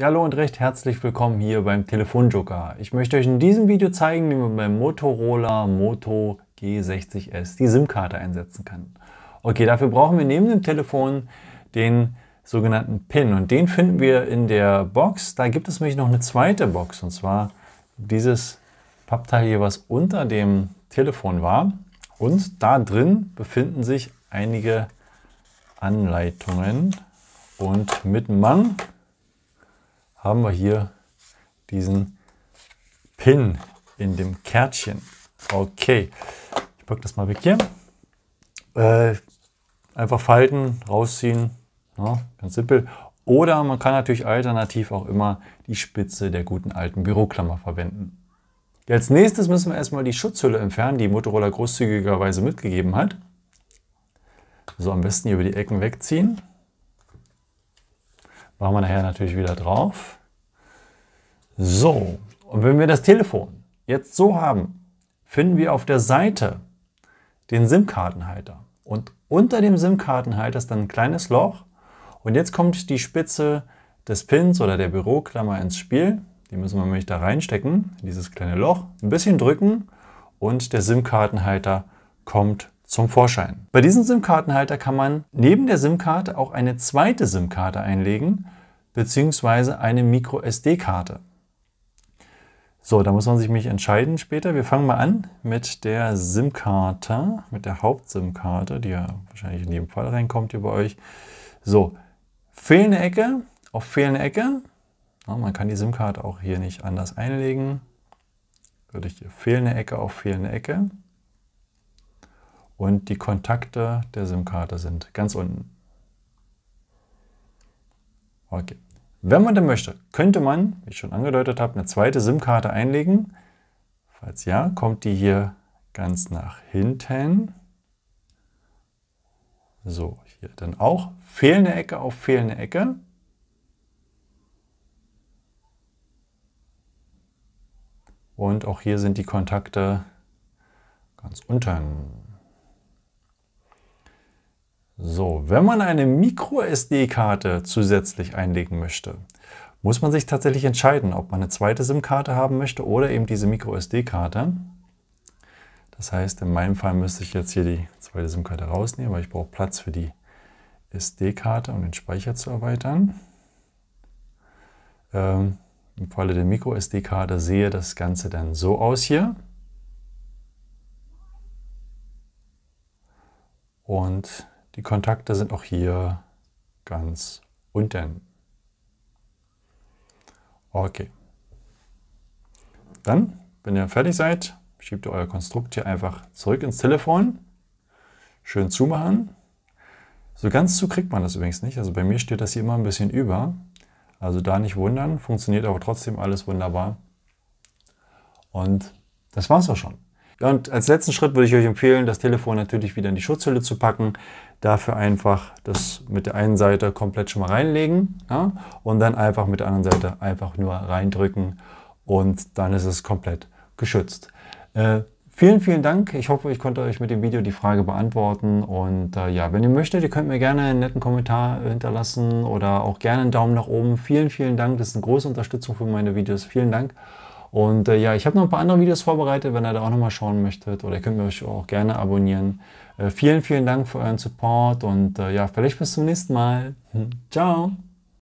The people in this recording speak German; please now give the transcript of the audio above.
Hallo und recht herzlich willkommen hier beim Telefonjoker. Ich möchte euch in diesem Video zeigen, wie man beim Motorola Moto G60S die SIM-Karte einsetzen kann. Okay, dafür brauchen wir neben dem Telefon den sogenannten PIN und den finden wir in der Box. Da gibt es nämlich noch eine zweite Box und zwar dieses Pappteil hier, was unter dem Telefon war. Und da drin befinden sich einige Anleitungen und mit Mann haben wir hier diesen Pin in dem Kärtchen. Okay, ich packe das mal weg hier. Äh, einfach falten, rausziehen, ja, ganz simpel. Oder man kann natürlich alternativ auch immer die Spitze der guten alten Büroklammer verwenden. Als nächstes müssen wir erstmal die Schutzhülle entfernen, die Motorola großzügigerweise mitgegeben hat. So, am besten hier über die Ecken wegziehen. Machen wir nachher natürlich wieder drauf. So, und wenn wir das Telefon jetzt so haben, finden wir auf der Seite den SIM-Kartenhalter. Und unter dem SIM-Kartenhalter ist dann ein kleines Loch. Und jetzt kommt die Spitze des Pins oder der Büroklammer ins Spiel. Die müssen wir nämlich da reinstecken, in dieses kleine Loch, ein bisschen drücken und der SIM-Kartenhalter kommt zum Vorschein. Bei diesem SIM-Kartenhalter kann man neben der SIM-Karte auch eine zweite SIM-Karte einlegen, beziehungsweise eine Micro-SD-Karte. So, da muss man sich mich entscheiden später. Wir fangen mal an mit der SIM-Karte, mit der Haupt-SIM-Karte, die ja wahrscheinlich in jedem Fall reinkommt hier bei euch. So, fehlende Ecke auf fehlende Ecke. Ja, man kann die SIM-Karte auch hier nicht anders einlegen. Würde ich hier fehlende Ecke auf fehlende Ecke. Und die Kontakte der SIM-Karte sind ganz unten. Okay. Wenn man denn möchte, könnte man, wie ich schon angedeutet habe, eine zweite SIM-Karte einlegen. Falls ja, kommt die hier ganz nach hinten. So, hier dann auch fehlende Ecke auf fehlende Ecke. Und auch hier sind die Kontakte ganz unten. So, wenn man eine Micro-SD-Karte zusätzlich einlegen möchte, muss man sich tatsächlich entscheiden, ob man eine zweite SIM-Karte haben möchte oder eben diese Micro-SD-Karte. Das heißt, in meinem Fall müsste ich jetzt hier die zweite SIM-Karte rausnehmen, weil ich brauche Platz für die SD-Karte, um den Speicher zu erweitern. Ähm, Im Falle der Micro-SD-Karte sehe das Ganze dann so aus hier. Und die Kontakte sind auch hier ganz unten. Okay. Dann, wenn ihr fertig seid, schiebt ihr euer Konstrukt hier einfach zurück ins Telefon. Schön zumachen. So ganz zu kriegt man das übrigens nicht. Also bei mir steht das hier immer ein bisschen über. Also da nicht wundern, funktioniert aber trotzdem alles wunderbar. Und das war's auch schon. Ja, und als letzten Schritt würde ich euch empfehlen, das Telefon natürlich wieder in die Schutzhülle zu packen. Dafür einfach das mit der einen Seite komplett schon mal reinlegen ja, und dann einfach mit der anderen Seite einfach nur reindrücken und dann ist es komplett geschützt. Äh, vielen, vielen Dank. Ich hoffe, ich konnte euch mit dem Video die Frage beantworten. Und äh, ja, wenn ihr möchtet, ihr könnt mir gerne einen netten Kommentar hinterlassen oder auch gerne einen Daumen nach oben. Vielen, vielen Dank. Das ist eine große Unterstützung für meine Videos. Vielen Dank. Und äh, ja, ich habe noch ein paar andere Videos vorbereitet, wenn ihr da auch nochmal schauen möchtet. Oder ihr könnt mich auch gerne abonnieren. Äh, vielen, vielen Dank für euren Support und äh, ja, vielleicht bis zum nächsten Mal. Ciao!